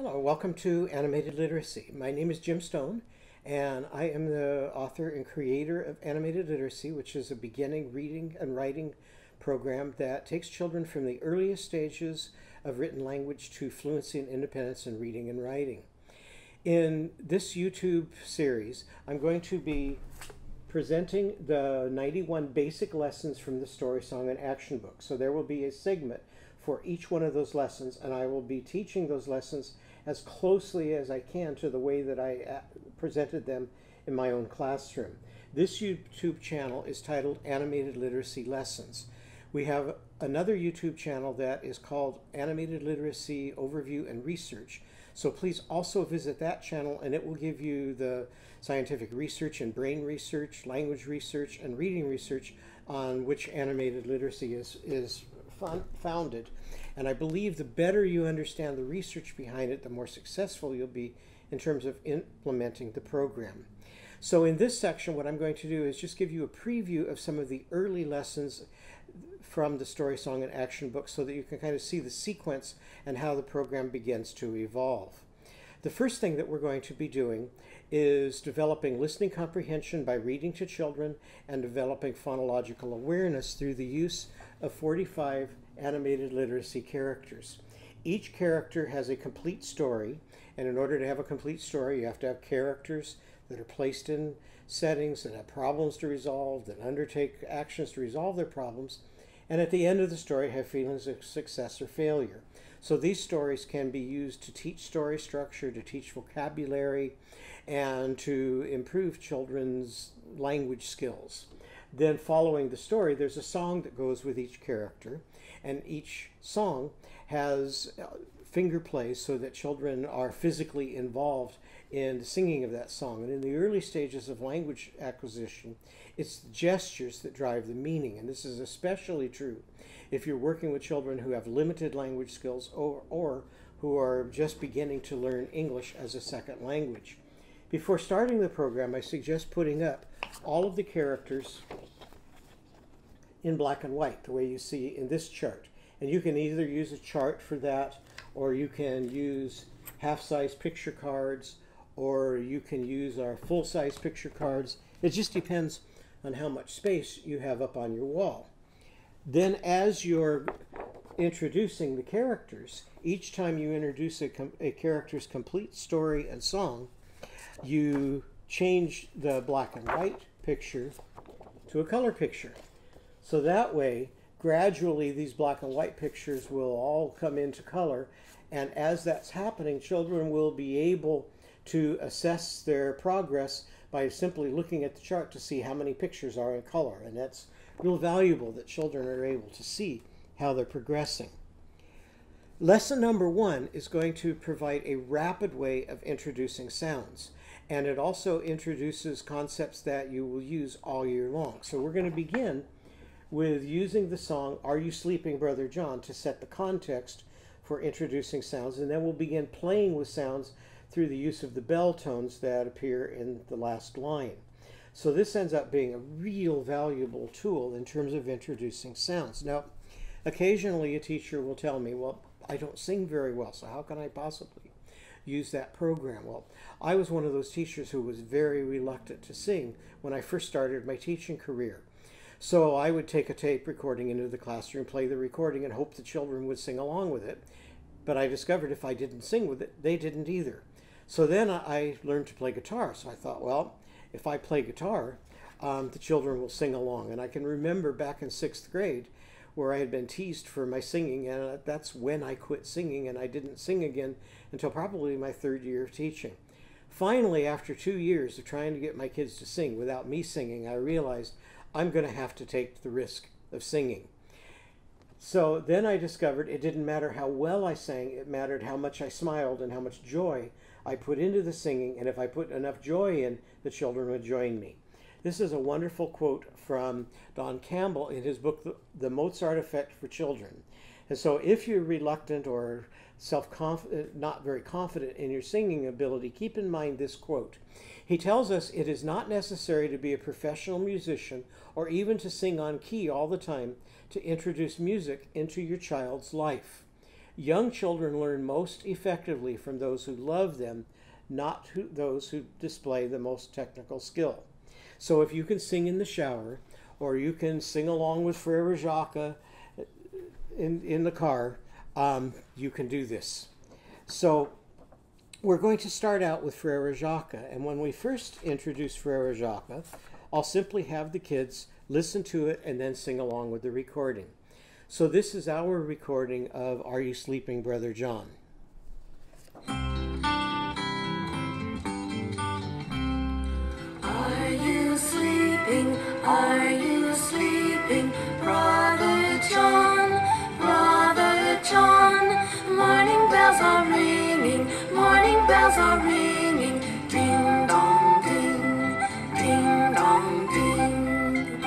Hello, welcome to Animated Literacy. My name is Jim Stone, and I am the author and creator of Animated Literacy, which is a beginning reading and writing program that takes children from the earliest stages of written language to fluency and independence in reading and writing. In this YouTube series, I'm going to be presenting the 91 basic lessons from the Story Song and Action Book. So there will be a segment for each one of those lessons, and I will be teaching those lessons as closely as I can to the way that I uh, presented them in my own classroom. This YouTube channel is titled Animated Literacy Lessons. We have another YouTube channel that is called Animated Literacy Overview and Research. So please also visit that channel and it will give you the scientific research and brain research, language research, and reading research on which animated literacy is, is founded. And I believe the better you understand the research behind it, the more successful you'll be in terms of implementing the program. So in this section, what I'm going to do is just give you a preview of some of the early lessons from the story, song, and action book so that you can kind of see the sequence and how the program begins to evolve. The first thing that we're going to be doing is developing listening comprehension by reading to children and developing phonological awareness through the use of 45 animated literacy characters. Each character has a complete story, and in order to have a complete story, you have to have characters that are placed in settings that have problems to resolve, that undertake actions to resolve their problems, and at the end of the story have feelings of success or failure. So these stories can be used to teach story structure, to teach vocabulary, and to improve children's language skills. Then, following the story, there's a song that goes with each character, and each song has uh, finger plays so that children are physically involved in the singing of that song. And in the early stages of language acquisition, it's the gestures that drive the meaning. And this is especially true if you're working with children who have limited language skills or, or who are just beginning to learn English as a second language. Before starting the program, I suggest putting up all of the characters in black and white, the way you see in this chart. And you can either use a chart for that, or you can use half-size picture cards, or you can use our full-size picture cards. It just depends on how much space you have up on your wall. Then as you're introducing the characters, each time you introduce a, a character's complete story and song, you change the black and white picture to a color picture. So that way, gradually these black and white pictures will all come into color. And as that's happening, children will be able to assess their progress by simply looking at the chart to see how many pictures are in color. And that's real valuable that children are able to see how they're progressing. Lesson number one is going to provide a rapid way of introducing sounds. And it also introduces concepts that you will use all year long. So we're going to begin with using the song Are You Sleeping, Brother John to set the context for introducing sounds, and then we'll begin playing with sounds through the use of the bell tones that appear in the last line. So this ends up being a real valuable tool in terms of introducing sounds. Now, occasionally a teacher will tell me, well, I don't sing very well, so how can I possibly use that program? Well, I was one of those teachers who was very reluctant to sing when I first started my teaching career. So I would take a tape recording into the classroom, play the recording, and hope the children would sing along with it. But I discovered if I didn't sing with it, they didn't either. So then I learned to play guitar. So I thought, well, if I play guitar, um, the children will sing along. And I can remember back in sixth grade where I had been teased for my singing, and that's when I quit singing, and I didn't sing again until probably my third year of teaching. Finally, after two years of trying to get my kids to sing without me singing, I realized I'm going to have to take the risk of singing. So then I discovered it didn't matter how well I sang, it mattered how much I smiled and how much joy I put into the singing. And if I put enough joy in, the children would join me. This is a wonderful quote from Don Campbell in his book, The Mozart Effect for Children. And so if you're reluctant or self uh, not very confident in your singing ability, keep in mind this quote. He tells us it is not necessary to be a professional musician or even to sing on key all the time to introduce music into your child's life. Young children learn most effectively from those who love them, not who, those who display the most technical skill. So if you can sing in the shower, or you can sing along with Frere Jacques in, in the car, um, you can do this. So we're going to start out with Frere Jacques. And when we first introduce Frere Jacques, I'll simply have the kids listen to it and then sing along with the recording. So this is our recording of Are You Sleeping, Brother John? Are you sleeping? Are you sleeping, Brother John? Brother John, morning bells are ringing, bells are ringing, ding dong ding, ding dong ding.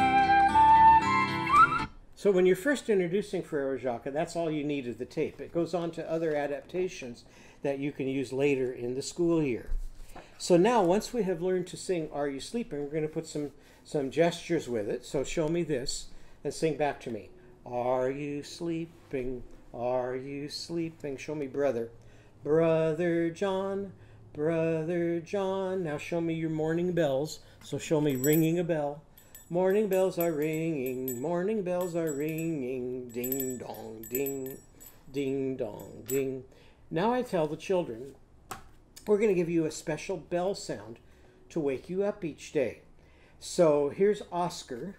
So when you're first introducing Frere Jacques, that's all you need is the tape. It goes on to other adaptations that you can use later in the school year. So now, once we have learned to sing Are You Sleeping, we're going to put some, some gestures with it. So show me this and sing back to me. Are you sleeping? Are you sleeping? Show me brother. Brother John, Brother John. Now show me your morning bells. So show me ringing a bell. Morning bells are ringing, morning bells are ringing, ding dong ding, ding dong ding. Now I tell the children, we're going to give you a special bell sound to wake you up each day. So here's Oscar.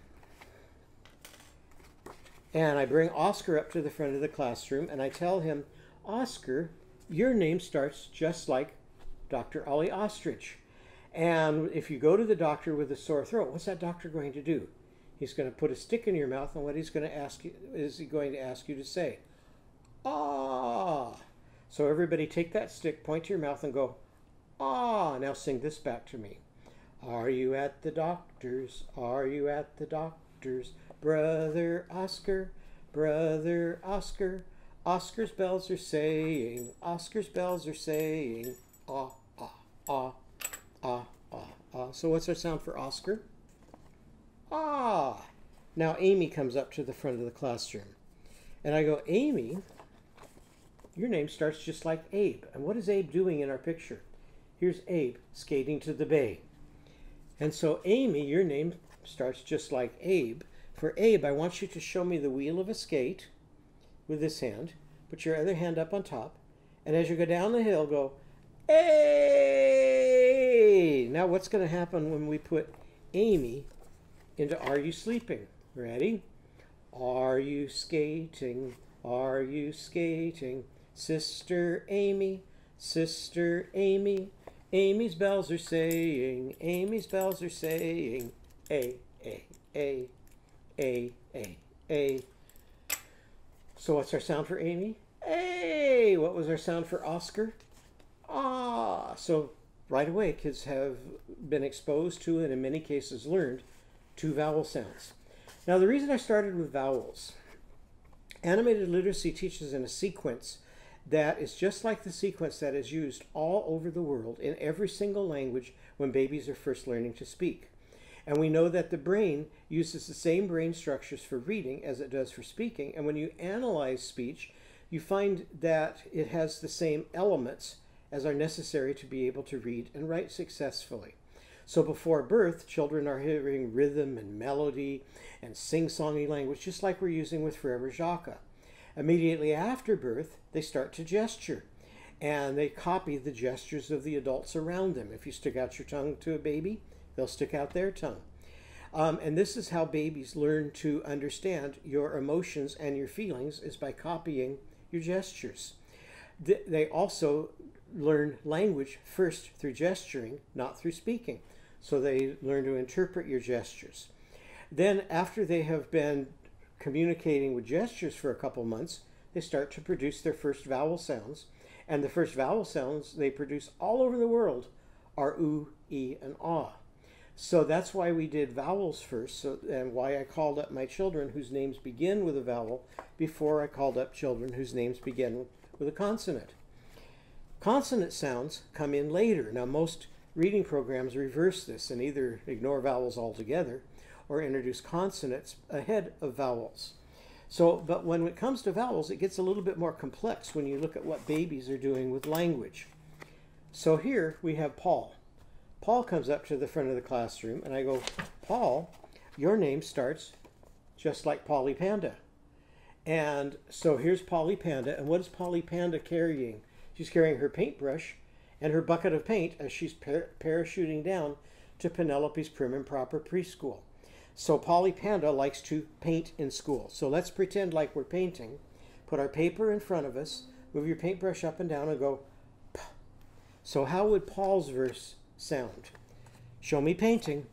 And I bring Oscar up to the front of the classroom and I tell him, Oscar, your name starts just like Dr. Ollie Ostrich. And if you go to the doctor with a sore throat, what's that doctor going to do? He's going to put a stick in your mouth, and what he's going to ask you is he going to ask you to say, ah. So everybody take that stick, point to your mouth, and go, ah. Now sing this back to me. Are you at the doctor's? Are you at the doctor's? Brother Oscar, brother Oscar. Oscar's bells are saying, Oscar's bells are saying, ah, ah, ah. Ah, ah, ah. So what's our sound for Oscar? Ah. Now Amy comes up to the front of the classroom. And I go, Amy, your name starts just like Abe. And what is Abe doing in our picture? Here's Abe skating to the bay. And so, Amy, your name starts just like Abe. For Abe, I want you to show me the wheel of a skate with this hand. Put your other hand up on top. And as you go down the hill, go, Hey! Now what's going to happen when we put Amy into Are You Sleeping? Ready? Are you skating? Are you skating? Sister Amy, Sister Amy. Amy's bells are saying, Amy's bells are saying, A, A, A, A, A, A. So what's our sound for Amy? A. What was our sound for Oscar? ah. So right away, kids have been exposed to and in many cases learned two vowel sounds. Now, the reason I started with vowels, animated literacy teaches in a sequence that is just like the sequence that is used all over the world in every single language when babies are first learning to speak. And we know that the brain uses the same brain structures for reading as it does for speaking. And when you analyze speech, you find that it has the same elements as are necessary to be able to read and write successfully. So before birth, children are hearing rhythm and melody and sing-songy language, just like we're using with Frere Jacques. Immediately after birth, they start to gesture and they copy the gestures of the adults around them. If you stick out your tongue to a baby, they'll stick out their tongue. Um, and this is how babies learn to understand your emotions and your feelings is by copying your gestures. They also learn language first through gesturing, not through speaking. So they learn to interpret your gestures. Then, after they have been communicating with gestures for a couple months, they start to produce their first vowel sounds. And the first vowel sounds they produce all over the world are oo, e, and ah. So that's why we did vowels first, so, and why I called up my children whose names begin with a vowel before I called up children whose names begin with a consonant. Consonant sounds come in later. Now, most reading programs reverse this and either ignore vowels altogether or introduce consonants ahead of vowels. So, but when it comes to vowels, it gets a little bit more complex when you look at what babies are doing with language. So here we have Paul. Paul comes up to the front of the classroom and I go, Paul, your name starts just like Polly Panda. And so here's Polly Panda. And what is Polly Panda carrying? She's carrying her paintbrush and her bucket of paint as she's par parachuting down to Penelope's prim and proper preschool. So Polly Panda likes to paint in school. So let's pretend like we're painting. Put our paper in front of us, move your paintbrush up and down and go, Pah. So how would Paul's verse sound? Show me painting.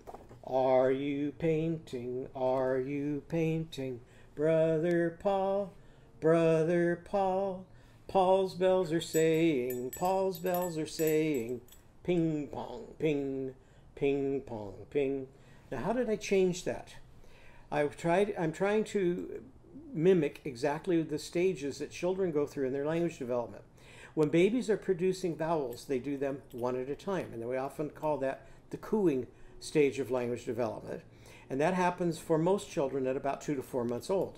Are you painting? Are you painting? Brother Paul, Brother Paul. Paul's bells are saying, Paul's bells are saying, ping pong, ping, ping pong, ping. Now, how did I change that? I've tried, I'm trying to mimic exactly the stages that children go through in their language development. When babies are producing vowels, they do them one at a time, and we often call that the cooing stage of language development. And that happens for most children at about two to four months old.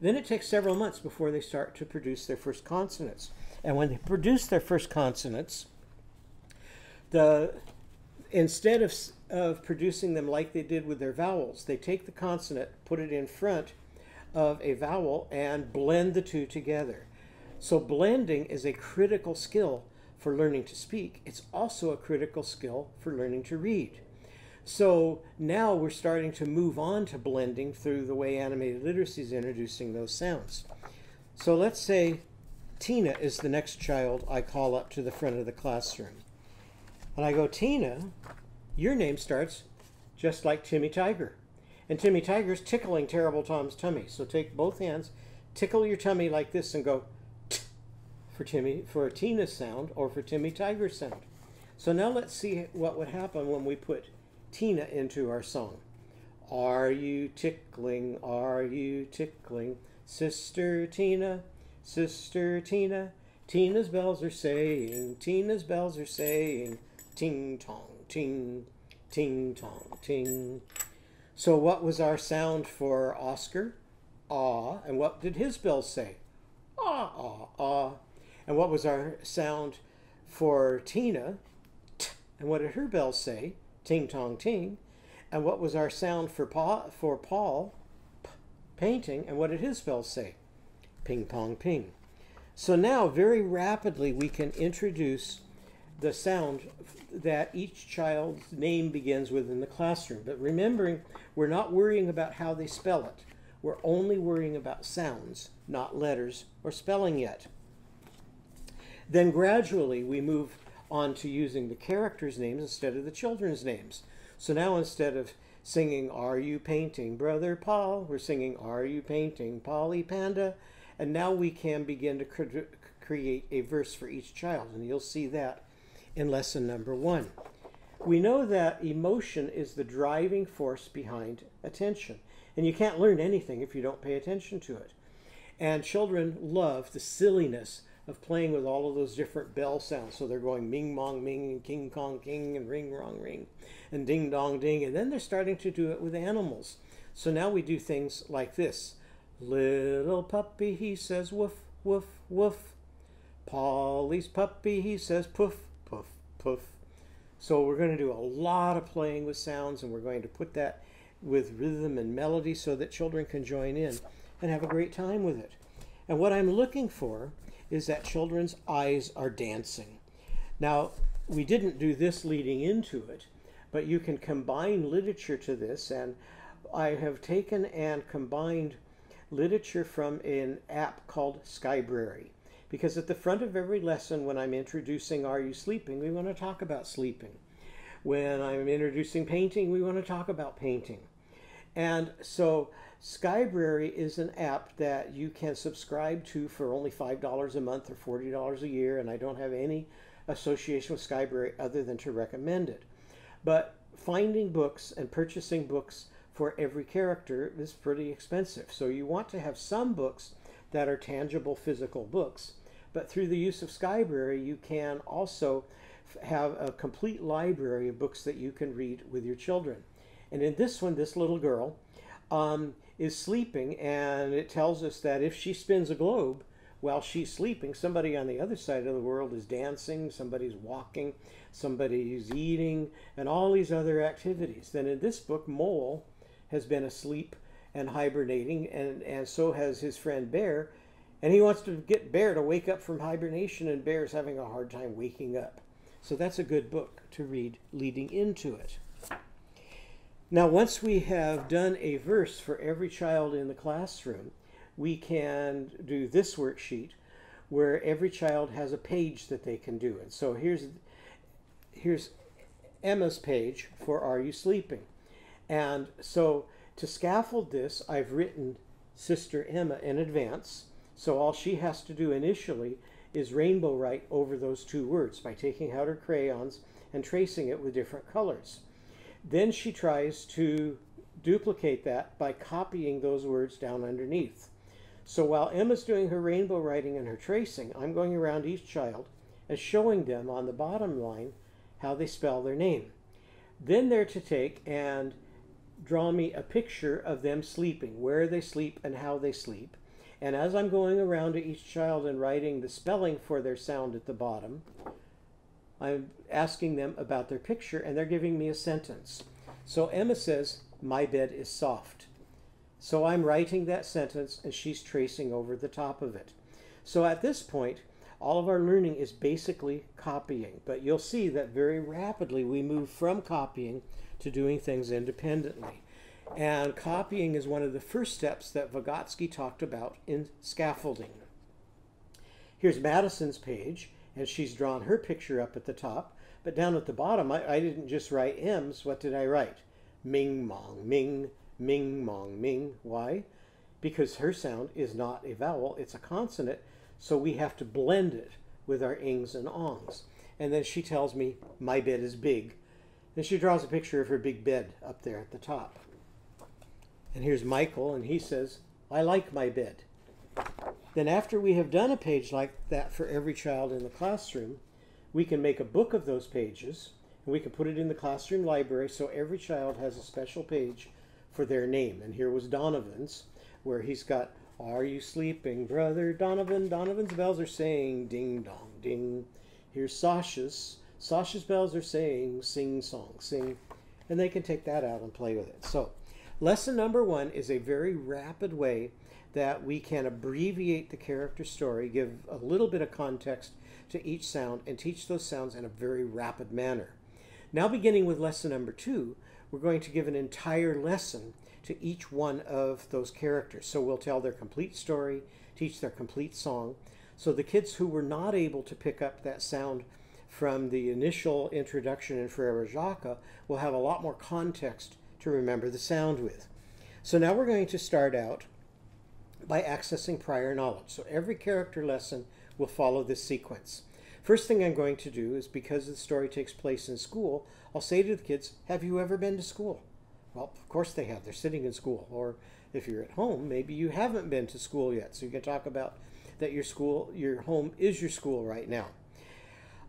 Then it takes several months before they start to produce their first consonants. And when they produce their first consonants, the instead of of producing them like they did with their vowels. They take the consonant, put it in front of a vowel, and blend the two together. So blending is a critical skill for learning to speak. It's also a critical skill for learning to read. So now we're starting to move on to blending through the way animated literacy is introducing those sounds. So let's say Tina is the next child I call up to the front of the classroom. And I go, Tina, your name starts just like Timmy Tiger. And Timmy Tiger's tickling Terrible Tom's tummy. So take both hands, tickle your tummy like this and go for Timmy for a Tina sound or for Timmy Tiger sound. So now let's see what would happen when we put Tina into our song. Are you tickling? Are you tickling? Sister Tina, Sister Tina, Tina's bells are saying, Tina's bells are saying, ting tong ting, ting tong, ting. So what was our sound for Oscar? Ah. And what did his bell say? Ah, ah, ah. And what was our sound for Tina? T. And what did her bell say? Ting tong ting. And what was our sound for Paul? For Paul? P. Painting. And what did his bell say? Ping pong ping. So now, very rapidly, we can introduce the sound that each child's name begins with in the classroom. But remembering, we're not worrying about how they spell it. We're only worrying about sounds, not letters or spelling yet. Then gradually we move on to using the characters' names instead of the children's names. So now instead of singing Are You Painting Brother Paul, we're singing Are You Painting Polly Panda? And now we can begin to cre create a verse for each child, and you'll see that in lesson number one. We know that emotion is the driving force behind attention. And you can't learn anything if you don't pay attention to it. And children love the silliness of playing with all of those different bell sounds. So they're going ming mong ming and king kong king and ring rong ring and ding dong ding. And then they're starting to do it with animals. So now we do things like this. Little puppy, he says woof, woof, woof. Polly's puppy, he says poof, poof. Poof. So we're going to do a lot of playing with sounds and we're going to put that with rhythm and melody so that children can join in and have a great time with it. And what I'm looking for is that children's eyes are dancing. Now, we didn't do this leading into it, but you can combine literature to this and I have taken and combined literature from an app called Skybrary. Because at the front of every lesson, when I'm introducing Are You Sleeping, we want to talk about sleeping. When I'm introducing painting, we want to talk about painting. And so Skybrary is an app that you can subscribe to for only $5 a month or $40 a year, and I don't have any association with Skybrary other than to recommend it. But finding books and purchasing books for every character is pretty expensive. So you want to have some books that are tangible physical books. But through the use of Skybrary, you can also have a complete library of books that you can read with your children. And in this one, this little girl, um, is sleeping, and it tells us that if she spins a globe while she's sleeping, somebody on the other side of the world is dancing, somebody's walking, somebody's eating, and all these other activities. Then in this book, Mole has been asleep and hibernating, and, and so has his friend Bear. And he wants to get Bear to wake up from hibernation, and Bear's having a hard time waking up. So that's a good book to read leading into it. Now, once we have done a verse for every child in the classroom, we can do this worksheet where every child has a page that they can do. And so here's, here's Emma's page for Are You Sleeping? And so to scaffold this, I've written Sister Emma in advance. So all she has to do initially is rainbow write over those two words by taking out her crayons and tracing it with different colors. Then she tries to duplicate that by copying those words down underneath. So while Emma's doing her rainbow writing and her tracing, I'm going around each child and showing them on the bottom line how they spell their name. Then they're to take and draw me a picture of them sleeping, where they sleep and how they sleep. And as I'm going around to each child and writing the spelling for their sound at the bottom, I'm asking them about their picture and they're giving me a sentence. So Emma says, My bed is soft. So I'm writing that sentence and she's tracing over the top of it. So at this point, all of our learning is basically copying, but you'll see that very rapidly we move from copying to doing things independently. And copying is one of the first steps that Vygotsky talked about in scaffolding. Here's Madison's page, and she's drawn her picture up at the top. But down at the bottom, I, I didn't just write M's. What did I write? Ming, mong, ming, ming, mong, ming. Why? Because her sound is not a vowel, it's a consonant. So we have to blend it with our ings and ongs. And then she tells me, my bed is big. And she draws a picture of her big bed up there at the top. And here's Michael, and he says, I like my bed. Then after we have done a page like that for every child in the classroom, we can make a book of those pages and we can put it in the classroom library so every child has a special page for their name. And here was Donovan's, where he's got, Are you sleeping, brother Donovan? Donovan's bells are saying ding dong ding. Here's Sasha's. Sasha's bells are saying sing song sing. And they can take that out and play with it. So, lesson number one is a very rapid way that we can abbreviate the character story, give a little bit of context to each sound, and teach those sounds in a very rapid manner. Now, beginning with lesson number two, we're going to give an entire lesson to each one of those characters. So we'll tell their complete story, teach their complete song. So the kids who were not able to pick up that sound from the initial introduction in Frere Jacques will have a lot more context to remember the sound with. So now we're going to start out by accessing prior knowledge. So every character lesson will follow this sequence. First thing I'm going to do is because the story takes place in school, I'll say to the kids, Have you ever been to school? Well, of course they have. They're sitting in school. Or if you're at home, maybe you haven't been to school yet. So you can talk about that your school, your home is your school right now.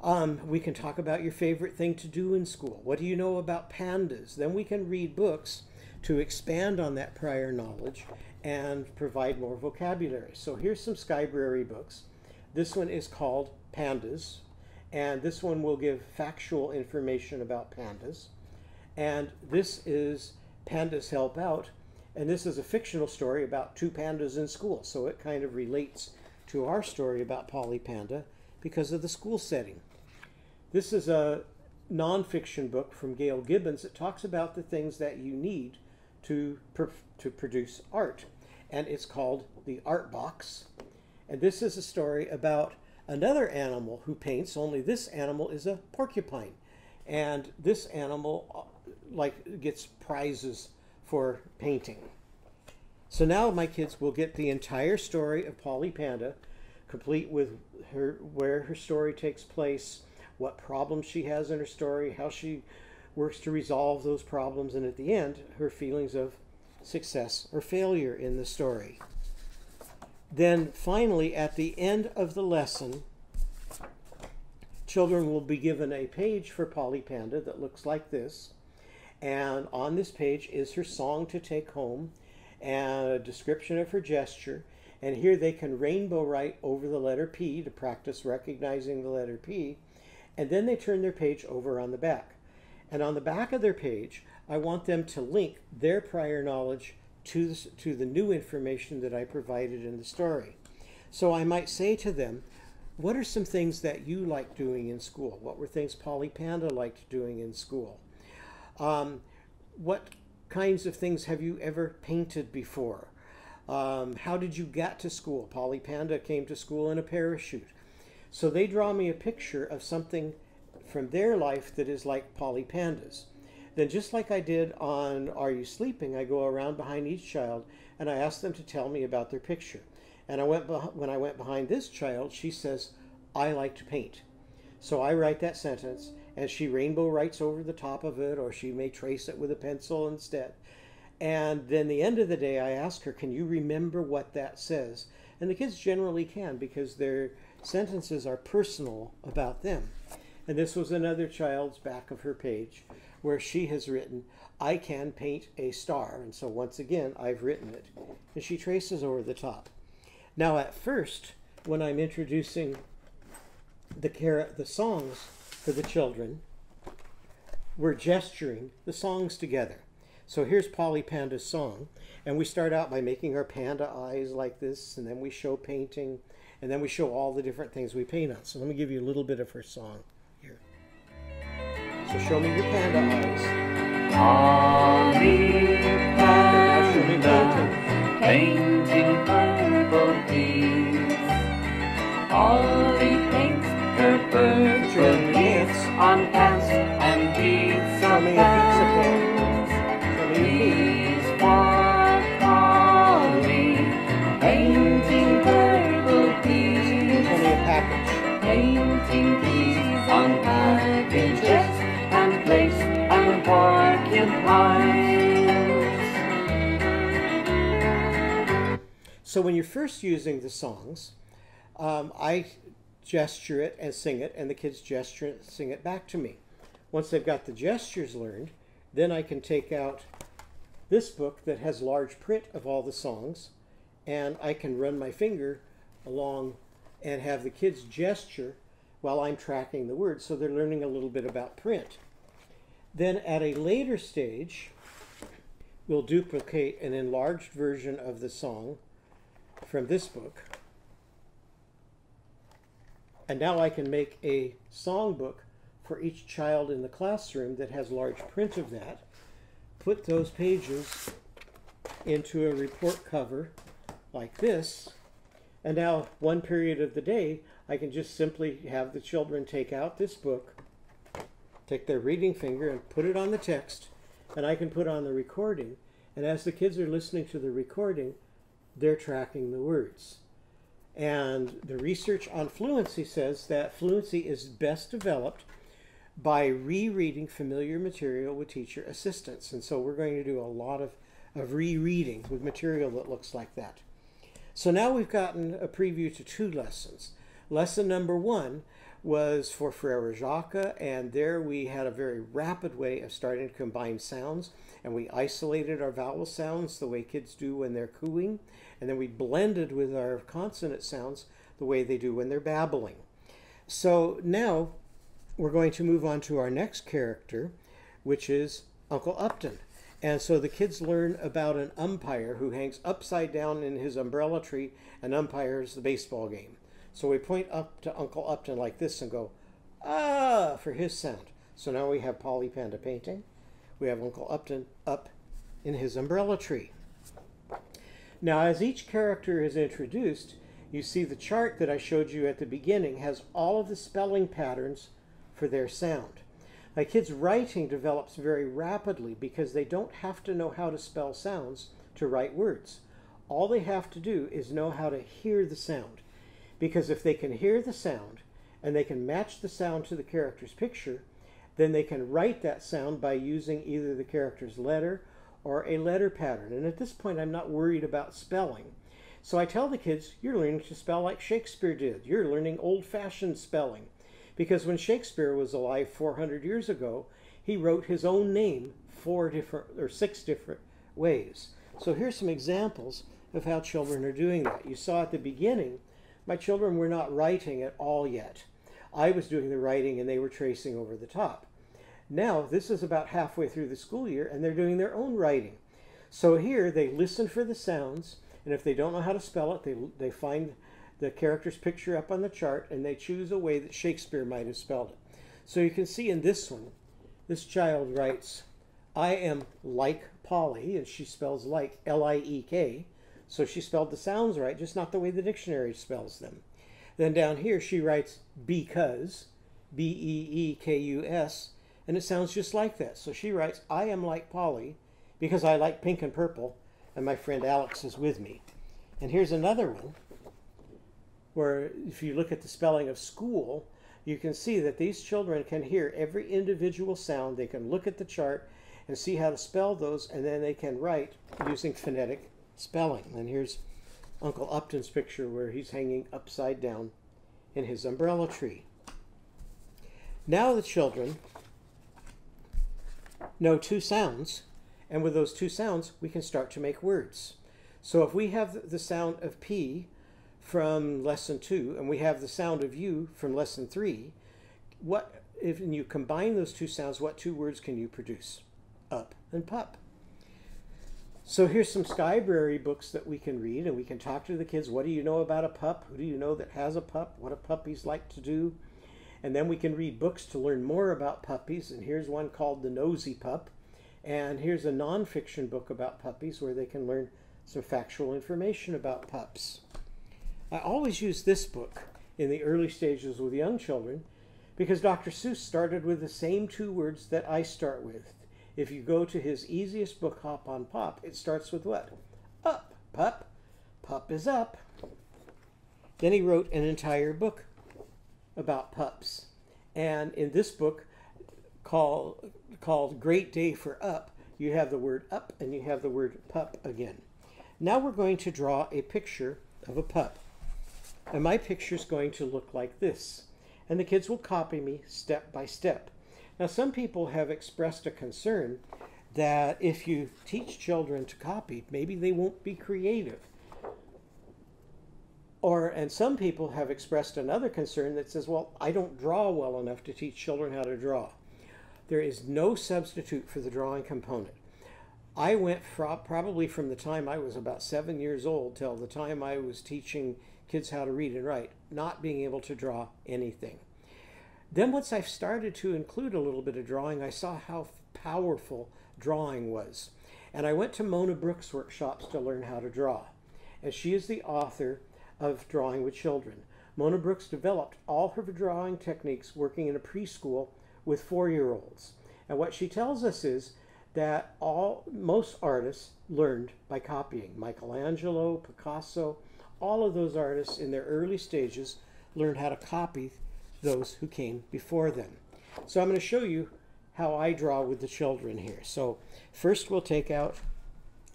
Um, we can talk about your favorite thing to do in school. What do you know about pandas? Then we can read books to expand on that prior knowledge and provide more vocabulary. So here's some Skybrary books. This one is called Pandas, and this one will give factual information about pandas. And this is Pandas Help Out, and this is a fictional story about two pandas in school. So it kind of relates to our story about Polly Panda because of the school setting. This is a nonfiction book from Gail Gibbons that talks about the things that you need to, to produce art. And it's called The Art Box. And this is a story about another animal who paints, only this animal is a porcupine. And this animal uh, like gets prizes for painting. So now my kids will get the entire story of Polly Panda, complete with her where her story takes place, what problems she has in her story, how she works to resolve those problems, and at the end, her feelings of success or failure in the story. Then finally, at the end of the lesson, children will be given a page for Polly Panda that looks like this. And on this page is her song to take home. and a description of her gesture. And here they can rainbow write over the letter P to practice recognizing the letter P. And then they turn their page over on the back. And on the back of their page, I want them to link their prior knowledge to the, to the new information that I provided in the story. So I might say to them, what are some things that you like doing in school? What were things Polly Panda liked doing in school? Um, what kinds of things have you ever painted before? Um, how did you get to school? Polly Panda came to school in a parachute. So they draw me a picture of something from their life that is like Polly Panda's. Then, just like I did on Are You Sleeping, I go around behind each child and I ask them to tell me about their picture. And I went when I went behind this child, she says, "I like to paint." So I write that sentence, and she rainbow writes over the top of it, or she may trace it with a pencil instead. And then the end of the day, I ask her, "Can you remember what that says?" And the kids generally can because their sentences are personal about them. And this was another child's back of her page where she has written, I can paint a star. And so once again, I've written it. And she traces over the top. Now, at first, when I'm introducing the, the songs for the children, we're gesturing the songs together. So here's Polly Panda's song. And we start out by making our panda eyes like this, and then we show painting, and then we show all the different things we paint on. So let me give you a little bit of her song. So show me your panda eyes. Polly Panda, painting purple bees. Polly paints her leaves on pants and beads So when you're first using the songs, um, I gesture it and sing it, and the kids gesture it and sing it back to me. Once they've got the gestures learned, then I can take out this book that has large print of all the songs, and I can run my finger along and have the kids gesture while I'm tracking the words, so they're learning a little bit about print. Then at a later stage, we'll duplicate an enlarged version of the song from this book. And now I can make a songbook for each child in the classroom that has large print of that. Put those pages into a report cover like this. And now, one period of the day, I can just simply have the children take out this book, take their reading finger, and put it on the text, and I can put on the recording. And as the kids are listening to the recording, they're tracking the words. And the research on fluency says that fluency is best developed by rereading familiar material with teacher assistance. And so we're going to do a lot of, of rereading with material that looks like that. So now we've gotten a preview to two lessons. Lesson number one was for Frere Jacques, and there we had a very rapid way of starting to combine sounds, and we isolated our vowel sounds the way kids do when they're cooing, and then we blended with our consonant sounds the way they do when they're babbling. So now we're going to move on to our next character, which is Uncle Upton. And so the kids learn about an umpire who hangs upside down in his umbrella tree and umpires the baseball game. So we point up to Uncle Upton like this and go, ah, for his sound. So now we have Polly Panda painting. We have Uncle Upton up in his umbrella tree. Now, as each character is introduced, you see the chart that I showed you at the beginning has all of the spelling patterns for their sound. My kids' writing develops very rapidly because they don't have to know how to spell sounds to write words. All they have to do is know how to hear the sound. Because if they can hear the sound and they can match the sound to the character's picture, then they can write that sound by using either the character's letter or a letter pattern. And at this point, I'm not worried about spelling. So I tell the kids, you're learning to spell like Shakespeare did. You're learning old fashioned spelling. Because when Shakespeare was alive 400 years ago, he wrote his own name four different or six different ways. So here's some examples of how children are doing that. You saw at the beginning, my children were not writing at all yet. I was doing the writing and they were tracing over the top. Now, this is about halfway through the school year and they're doing their own writing. So here they listen for the sounds, and if they don't know how to spell it, they, they find the character's picture up on the chart and they choose a way that Shakespeare might have spelled it. So you can see in this one, this child writes, I am like Polly, and she spells like L I E K. So she spelled the sounds right, just not the way the dictionary spells them. Then down here she writes because, B E E K U S, and it sounds just like that. So she writes, I am like Polly because I like pink and purple, and my friend Alex is with me. And here's another one where if you look at the spelling of school, you can see that these children can hear every individual sound. They can look at the chart and see how to spell those, and then they can write using phonetic spelling. And here's Uncle Upton's picture where he's hanging upside down in his umbrella tree. Now the children know two sounds, and with those two sounds, we can start to make words. So if we have the sound of P from lesson two, and we have the sound of U from lesson three, what if you combine those two sounds, what two words can you produce? Up and pup. So here's some Skybrary books that we can read, and we can talk to the kids. What do you know about a pup? Who do you know that has a pup? What do puppies like to do? And then we can read books to learn more about puppies. And here's one called The Nosy Pup. And here's a nonfiction book about puppies where they can learn some factual information about pups. I always use this book in the early stages with young children because Dr. Seuss started with the same two words that I start with. If you go to his easiest book, Hop on Pop, it starts with what? Up, pup. Pup is up. Then he wrote an entire book about pups. And in this book, called, called Great Day for Up, you have the word up and you have the word pup again. Now we're going to draw a picture of a pup. And my picture is going to look like this. And the kids will copy me step by step. Now, some people have expressed a concern that if you teach children to copy, maybe they won't be creative. Or, and some people have expressed another concern that says, well, I don't draw well enough to teach children how to draw. There is no substitute for the drawing component. I went from, probably from the time I was about seven years old till the time I was teaching kids how to read and write, not being able to draw anything. Then, once I started to include a little bit of drawing, I saw how powerful drawing was. And I went to Mona Brookes' workshops to learn how to draw. And she is the author of Drawing with Children. Mona Brookes developed all her drawing techniques working in a preschool with four year olds. And what she tells us is that all most artists learned by copying. Michelangelo, Picasso, all of those artists in their early stages learned how to copy those who came before them. So I'm going to show you how I draw with the children here. So first we'll take out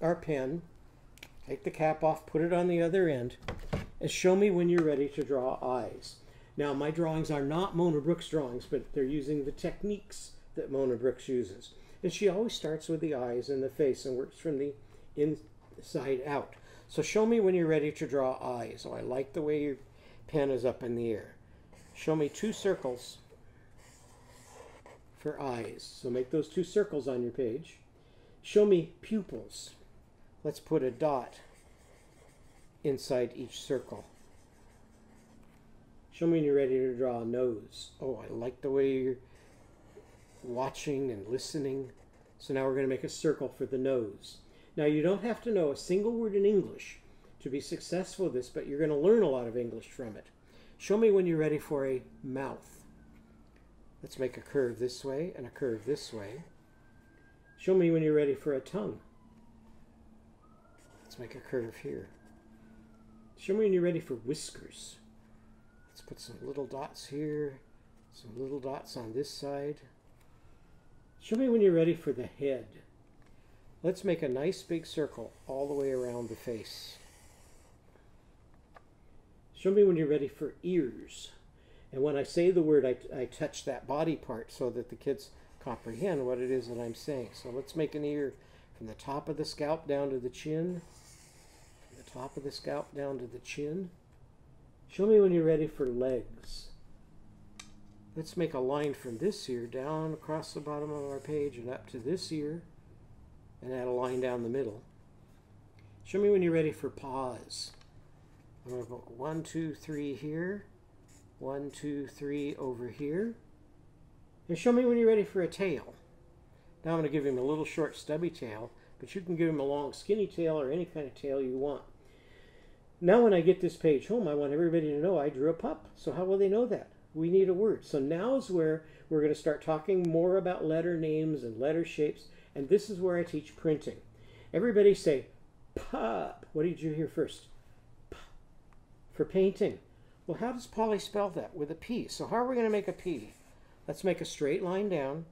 our pen, take the cap off, put it on the other end, and show me when you're ready to draw eyes. Now my drawings are not Mona Brookes drawings, but they're using the techniques that Mona Brookes uses. And she always starts with the eyes and the face and works from the inside out. So show me when you're ready to draw eyes. Oh, I like the way your pen is up in the air. Show me two circles for eyes. So make those two circles on your page. Show me pupils. Let's put a dot inside each circle. Show me when you're ready to draw a nose. Oh, I like the way you're watching and listening. So now we're going to make a circle for the nose. Now, you don't have to know a single word in English to be successful with this, but you're going to learn a lot of English from it. Show me when you're ready for a mouth. Let's make a curve this way and a curve this way. Show me when you're ready for a tongue. Let's make a curve here. Show me when you're ready for whiskers. Let's put some little dots here, some little dots on this side. Show me when you're ready for the head. Let's make a nice big circle all the way around the face. Show me when you're ready for ears. And when I say the word, I, I touch that body part so that the kids comprehend what it is that I'm saying. So let's make an ear from the top of the scalp down to the chin, from the top of the scalp down to the chin. Show me when you're ready for legs. Let's make a line from this ear down across the bottom of our page and up to this ear and add a line down the middle. Show me when you're ready for paws. I'm going to go one, two, three here, one, two, three over here. And show me when you're ready for a tail. Now I'm going to give him a little short stubby tail, but you can give him a long skinny tail or any kind of tail you want. Now when I get this page home, I want everybody to know I drew a pup. So how will they know that? We need a word. So now is where we're going to start talking more about letter names and letter shapes, and this is where I teach printing. Everybody say pup. What did you hear first? For painting. Well, how does Polly spell that? With a P. So how are we going to make a P? Let's make a straight line down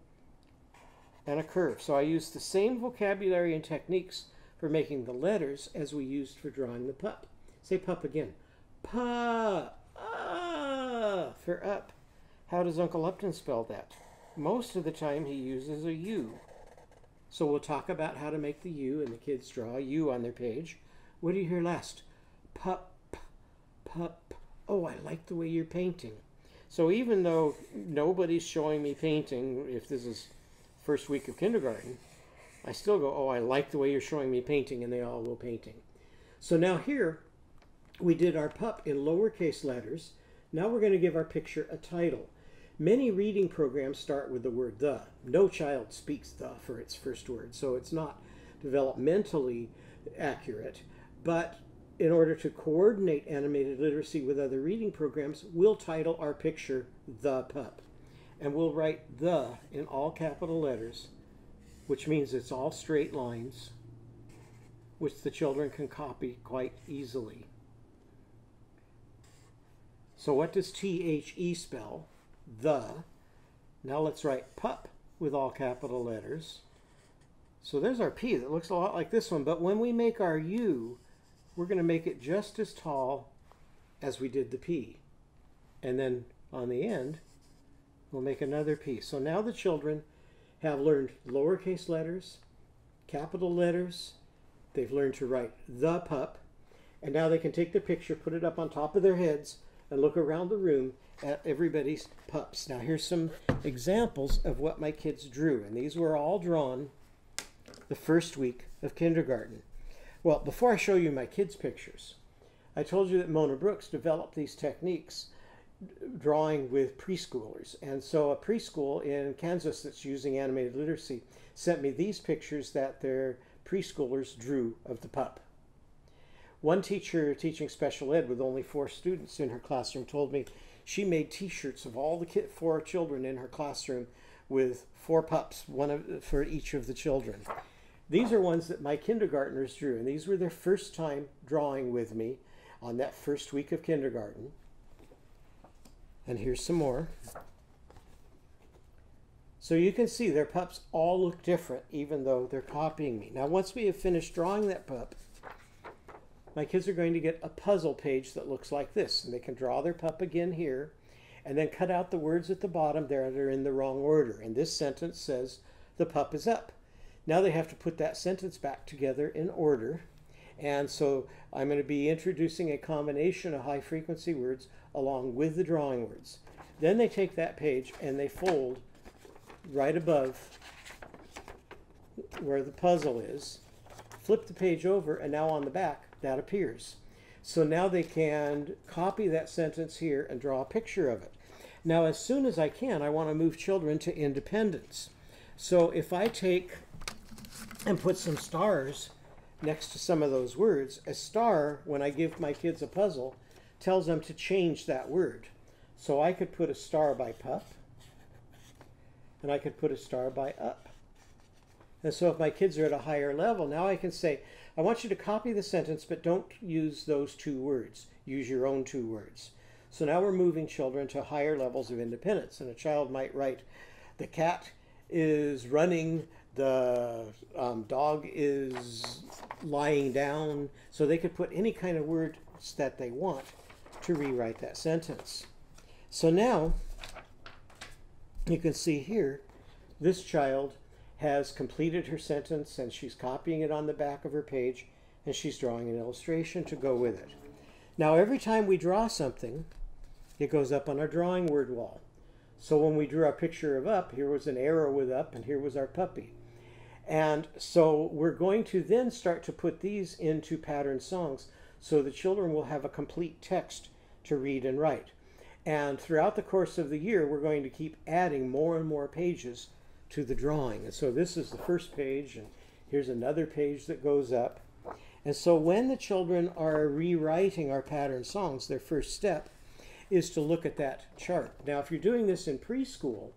and a curve. So I use the same vocabulary and techniques for making the letters as we used for drawing the pup. Say pup again. Pa, ah, for up. How does Uncle Upton spell that? Most of the time he uses a U. So we'll talk about how to make the U, and the kids draw a U on their page. What do you hear last? Pup, pup. Oh, I like the way you're painting. So even though nobody's showing me painting, if this is first week of kindergarten, I still go, oh, I like the way you're showing me painting, and they all go painting. So now here, we did our pup in lowercase letters. Now we're going to give our picture a title. Many reading programs start with the word the. No child speaks the for its first word, so it's not developmentally accurate. But in order to coordinate animated literacy with other reading programs, we'll title our picture The Pup. And we'll write the in all capital letters, which means it's all straight lines, which the children can copy quite easily. So what does T-H-E spell? The. Now let's write pup with all capital letters. So there's our P that looks a lot like this one, but when we make our U, we're going to make it just as tall as we did the P. And then on the end, we'll make another P. So now the children have learned lowercase letters, capital letters, they've learned to write the pup, and now they can take the picture, put it up on top of their heads, and look around the room at everybody's pups. Now here's some examples of what my kids drew, and these were all drawn the first week of kindergarten. Well, before I show you my kids' pictures, I told you that Mona Brookes developed these techniques drawing with preschoolers. And so a preschool in Kansas that's using animated literacy sent me these pictures that their preschoolers drew of the pup. One teacher teaching special ed with only four students in her classroom told me she made T-shirts of all the four children in her classroom with four pups, one of, for each of the children. These are ones that my kindergartners drew, and these were their first time drawing with me on that first week of kindergarten. And here's some more. So you can see their pups all look different, even though they're copying me. Now, once we have finished drawing that pup, my kids are going to get a puzzle page that looks like this. And they can draw their pup again here and then cut out the words at the bottom there that are in the wrong order. And this sentence says, the pup is up. Now they have to put that sentence back together in order. And so I'm going to be introducing a combination of high frequency words along with the drawing words. Then they take that page and they fold right above where the puzzle is, flip the page over, and now on the back that appears. So now they can copy that sentence here and draw a picture of it. Now, as soon as I can, I want to move children to independence. So if I take and put some stars next to some of those words, a star, when I give my kids a puzzle, tells them to change that word. So I could put a star by pup, and I could put a star by up. And so if my kids are at a higher level, now I can say, I want you to copy the sentence, but don't use those two words. Use your own two words. So now we're moving children to higher levels of independence. And a child might write, the cat is running, the um, dog is lying down. So they could put any kind of words that they want to rewrite that sentence. So now you can see here, this child has completed her sentence and she's copying it on the back of her page and she's drawing an illustration to go with it. Now, every time we draw something, it goes up on our drawing word wall. So when we drew our picture of up, here was an arrow with up and here was our puppy. And so we're going to then start to put these into pattern songs so the children will have a complete text to read and write. And throughout the course of the year, we're going to keep adding more and more pages to the drawing. And so this is the first page, and here's another page that goes up. And so when the children are rewriting our pattern songs, their first step is to look at that chart. Now, if you're doing this in preschool,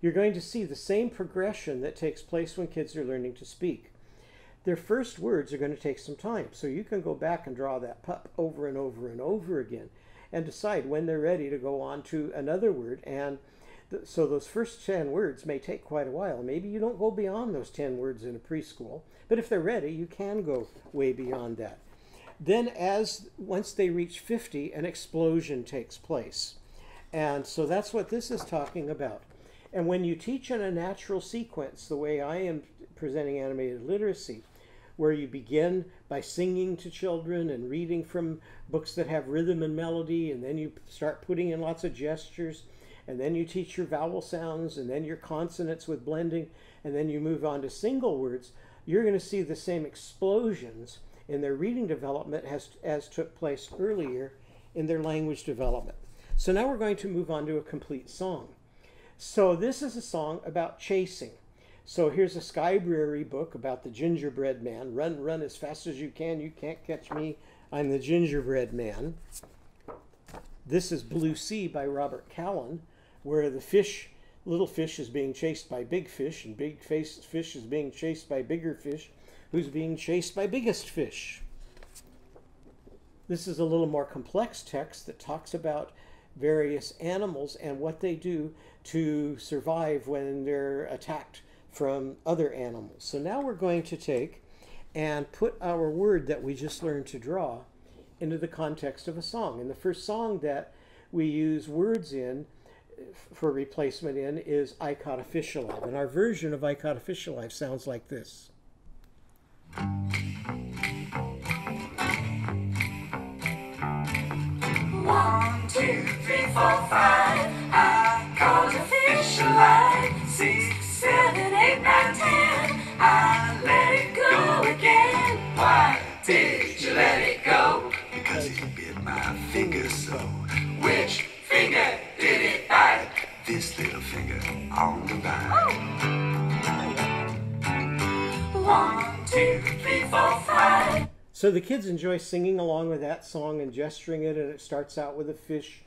you're going to see the same progression that takes place when kids are learning to speak. Their first words are going to take some time, so you can go back and draw that pup over and over and over again and decide when they're ready to go on to another word. And th- so those first 10 words may take quite a while. Maybe you don't go beyond those 10 words in a preschool, but if they're ready, you can go way beyond that. Then, as once they reach 50, an explosion takes place. And so that's what this is talking about. And when you teach in a natural sequence, the way I am presenting animated literacy, where you begin by singing to children and reading from books that have rhythm and melody, and then you start putting in lots of gestures, and then you teach your vowel sounds, and then your consonants with blending, and then you move on to single words, you're going to see the same explosions in their reading development as, as took place earlier in their language development. So now we're going to move on to a complete song. So this is a song about chasing. So here's a Skybrary book about the gingerbread man. Run, run as fast as you can. You can't catch me. I'm the gingerbread man. This is Blue Sea by Robert Kalan, where the fish, little fish, is being chased by big fish, and big fish is being chased by bigger fish, who's being chased by biggest fish. This is a little more complex text that talks about various animals and what they do to survive when they're attacked from other animals. So now we're going to take and put our word that we just learned to draw into the context of a song. And the first song that we use words in for replacement in is I Caught a Fish Alive. And our version of I Caught a Fish Alive sounds like this. One, two, three, four, five. I caught a fish alive. Six, seven, eight, nine, ten. I let it go again. Why did you let it go? Because it bit my finger so. Which finger did it bite? This little finger on the vine. Oh. One, two, three, four, five. So the kids enjoy singing along with that song and gesturing it, and it starts out with a fish,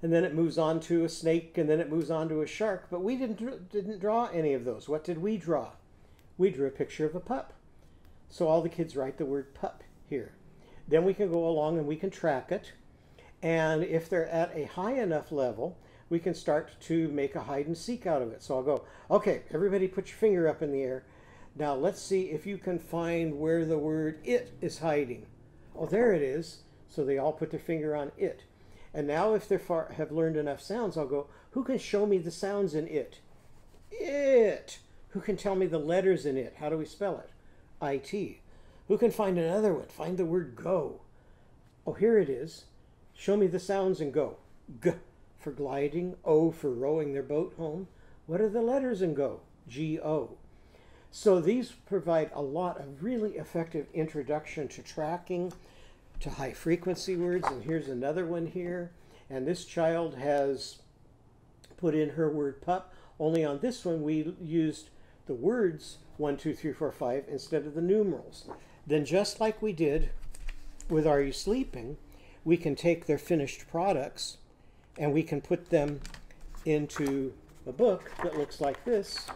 and then it moves on to a snake, and then it moves on to a shark. But we didn't didn't draw any of those. What did we draw? We drew a picture of a pup. So all the kids write the word pup here. Then we can go along and we can track it, and if they're at a high enough level, we can start to make a hide and seek out of it. So I'll go, okay, everybody put your finger up in the air. Now let's see if you can find where the word it is hiding. Oh, there it is. So they all put their finger on it. And now if they have learned enough sounds, I'll go, who can show me the sounds in it? It. Who can tell me the letters in it? How do we spell it? IT. Who can find another one? Find the word go. Oh, here it is. Show me the sounds in go. G for gliding, O for rowing their boat home. What are the letters in go? G O. So these provide a lot of really effective introduction to tracking, to high frequency words. And here's another one here. And this child has put in her word pup. Only on this one we used the words one, two, three, four, five instead of the numerals. Then just like we did with Are You Sleeping, we can take their finished products and we can put them into a book that looks like this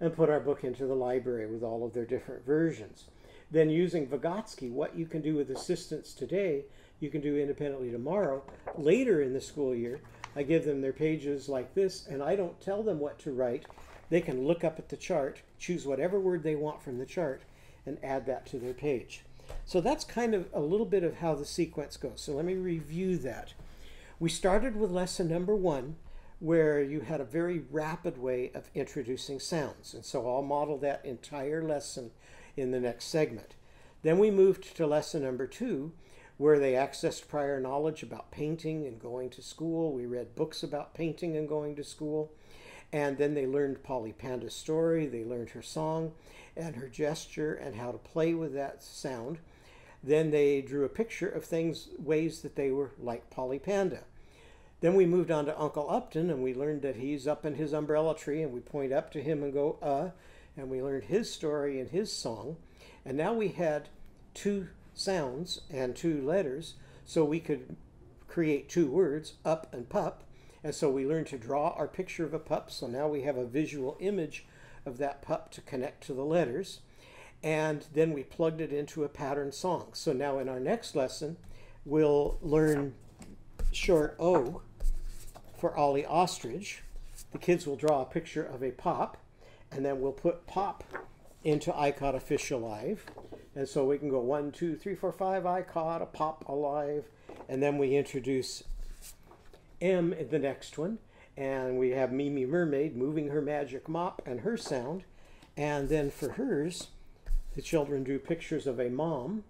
and put our book into the library with all of their different versions. Then using Vygotsky, what you can do with assistants today, you can do independently tomorrow. Later in the school year, I give them their pages like this, and I don't tell them what to write. They can look up at the chart, choose whatever word they want from the chart, and add that to their page. So that's kind of a little bit of how the sequence goes. So let me review that. We started with lesson number one, where you had a very rapid way of introducing sounds. And so I'll model that entire lesson in the next segment. Then we moved to lesson number two, where they accessed prior knowledge about painting and going to school. We read books about painting and going to school. And then they learned Polly Panda's story, they learned her song and her gesture and how to play with that sound. Then they drew a picture of things, ways that they were like Polly Panda. Then we moved on to Uncle Upton and we learned that he's up in his umbrella tree and we point up to him and go, uh, and we learned his story and his song. And now we had two sounds and two letters, so we could create two words, up and pup. And so we learned to draw our picture of a pup. So now we have a visual image of that pup to connect to the letters. And then we plugged it into a pattern song. So now in our next lesson, we'll learn short O for Ollie Ostrich. The kids will draw a picture of a pop, and then we'll put pop into I Caught a Fish Alive. And so we can go one, two, three, four, five, I caught a pop alive. And then we introduce M in the next one. And we have Mimi Mermaid moving her magic mop and her sound. And then for hers, the children drew pictures of a mom.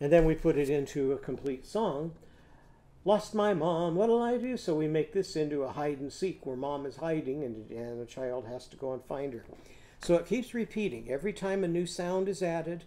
And then we put it into a complete song. Lost my mom, what'll I do? So we make this into a hide and seek where mom is hiding and, and the child has to go and find her. So it keeps repeating. Every time a new sound is added,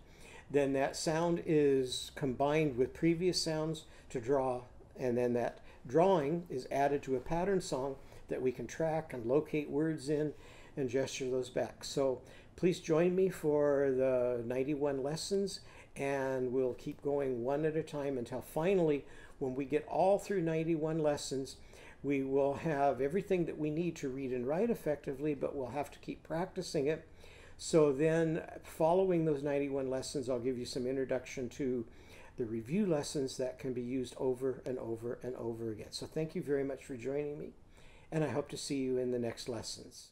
then that sound is combined with previous sounds to draw, and then that drawing is added to a pattern song that we can track and locate words in and gesture those back. So please join me for the 91 lessons and we'll keep going one at a time until finally when we get all through 91 lessons we will have everything that we need to read and write effectively, but we'll have to keep practicing it. So then, following those 91 lessons, I'll give you some introduction to the review lessons that can be used over and over and over again. So thank you very much for joining me, and I hope to see you in the next lessons.